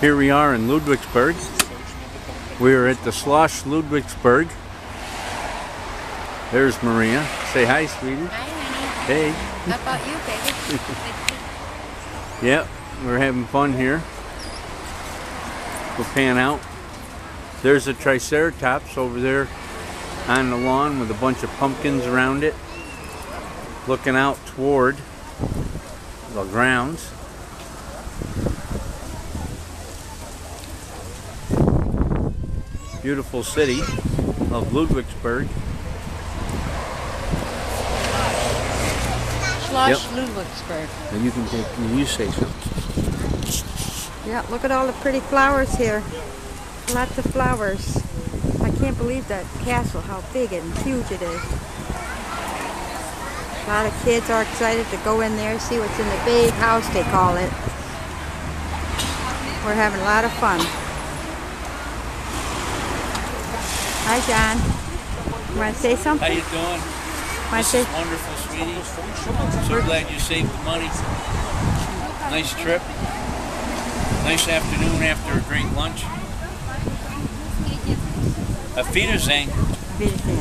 Here we are in Ludwigsburg. We are at the Schloss Ludwigsburg. There's Maria. Say hi, sweetie. Hi, honey. Hey. How about you, baby? Yep, we're having fun here. We'll pan out. There's a Triceratops over there on the lawn with a bunch of pumpkins around it, looking out toward the grounds. Beautiful city of Ludwigsburg. Schloss Ludwigsburg. And you can take, you say something. Yeah, look at all the pretty flowers here. Lots of flowers. I can't believe that castle, how big and huge it is. A lot of kids are excited to go in there, see what's in the big house, they call it. We're having a lot of fun. Hi, John. You want to say something? How you doing? Want This to is say? wonderful, sweetie. So glad you saved the money. Nice trip. Nice afternoon after a great lunch. A Wiedersehen. Wiedersehen.